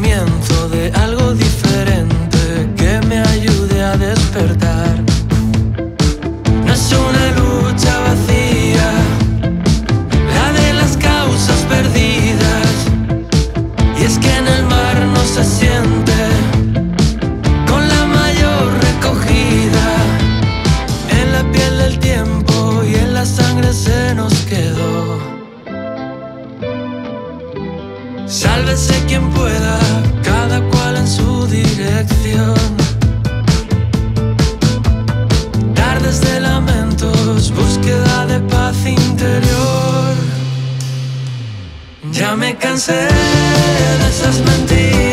comienzo de algo diferente que me ayude a despertar. Sálvese quien pueda, cada cual en su dirección. Tardes de lamentos, búsqueda de paz interior. Ya me cansé de esas mentiras.